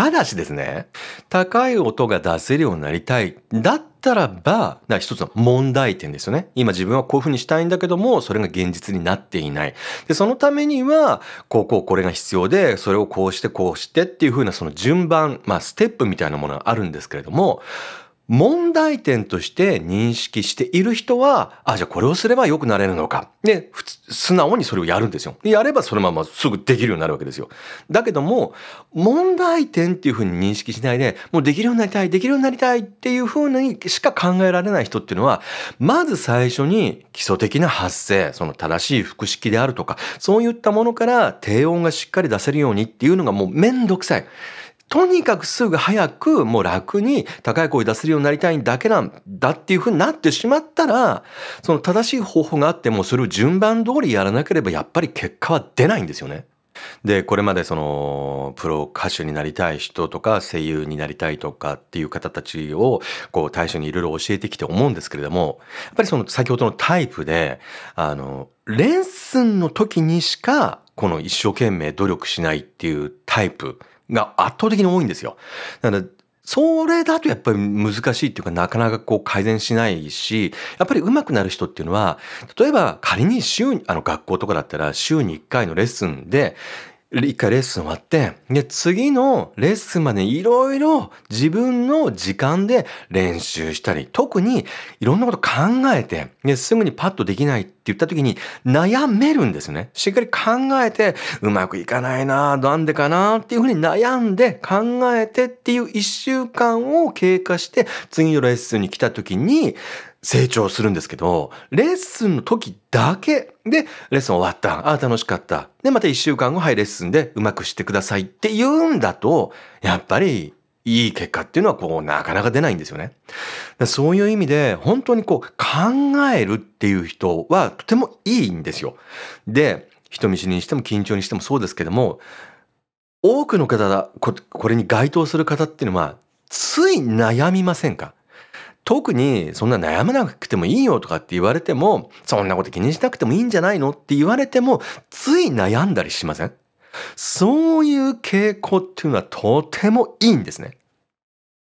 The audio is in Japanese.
ただしですね、高い音が出せるようになりたい。だったらば、な一つの問題点ですよね。今自分はこういうふうにしたいんだけども、それが現実になっていない。で、そのためには、こうこうこれが必要で、それをこうしてこうしてっていうふうなその順番、まあステップみたいなものがあるんですけれども、問題点として認識している人は、あ、じゃあこれをすれば良くなれるのか。で、素直にそれをやるんですよ。やればそのまますぐできるようになるわけですよ。だけども、問題点っていうふうに認識しないで、もうできるようになりたい、できるようになりたいっていうふうにしか考えられない人っていうのは、まず最初に基礎的な発声、その正しい腹式であるとか、そういったものから低音がしっかり出せるようにっていうのがもうめんどくさい。とにかくすぐ早くもう楽に高い声出せるようになりたいだけなんだっていうふうになってしまったら、その正しい方法があってもそれを順番通りやらなければやっぱり結果は出ないんですよね。で、これまでその、プロ歌手になりたい人とか、声優になりたいとかっていう方たちを、こう、対象にいろいろ教えてきて思うんですけれども、やっぱりその、先ほどのタイプで、あの、レッスンの時にしか、この一生懸命努力しないっていうタイプが圧倒的に多いんですよ。だから、それだとやっぱり難しいっていうかなかなかこう改善しないし、やっぱり上手くなる人っていうのは、例えば仮に週に、あの学校とかだったら週に1回のレッスンで、一回レッスン終わって、で、次のレッスンまでいろいろ自分の時間で練習したり、特にいろんなこと考えて、すぐにパッとできないっって言った時に悩めるんですね。しっかり考えて、うまくいかないななんでかなっていうふうに悩んで考えてっていう一週間を経過して、次のレッスンに来た時に、成長するんですけど、レッスンの時だけで、レッスン終わった。ああ、楽しかった。で、また一週間後、はい、レッスンでうまくしてくださいって言うんだと、やっぱり、いい結果っていうのはこう、なかなか出ないんですよね。そういう意味で、本当にこう、考えるっていう人はとてもいいんですよ。で、人見知りにしても緊張にしてもそうですけども、多くの方だ、これに該当する方っていうのは、つい悩みませんか？特にそんな悩まなくてもいいよとかって言われても、そんなこと気にしなくてもいいんじゃないのって言われても、つい悩んだりしません？そういう傾向っていうのはとてもいいんですね。